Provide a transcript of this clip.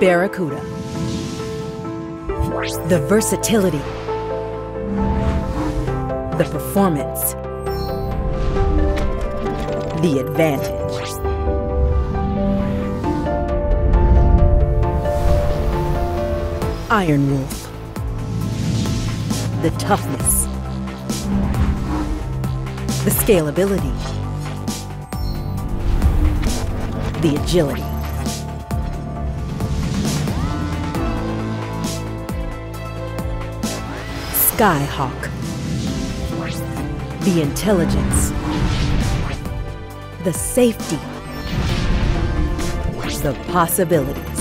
Barracuda. The versatility. The performance. The advantage. IronWolf. The toughness. The scalability. The agility. Skyhawk. The intelligence. The safety. The possibility.